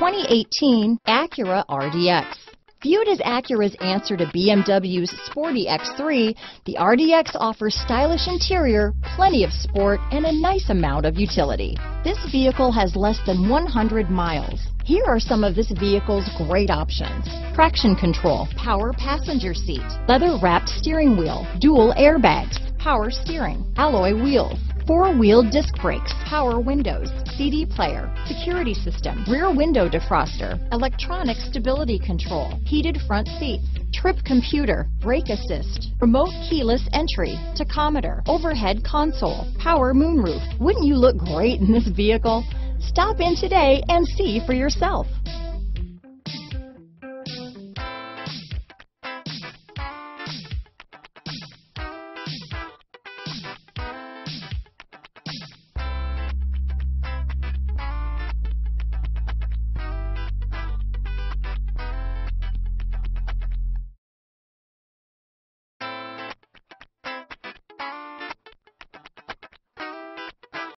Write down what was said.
2018 Acura RDX. Viewed as Acura's answer to BMW's sporty X3, the RDX offers stylish interior, plenty of sport, and a nice amount of utility. This vehicle has less than 100 miles. Here are some of this vehicle's great options. Traction control, power passenger seat, leather wrapped steering wheel, dual airbags, power steering, alloy wheels, four-wheel disc brakes, power windows, CD player, security system, rear window defroster, electronic stability control, heated front seats, trip computer, brake assist, remote keyless entry, tachometer, overhead console, power moonroof. Wouldn't you look great in this vehicle? Stop in today and see for yourself.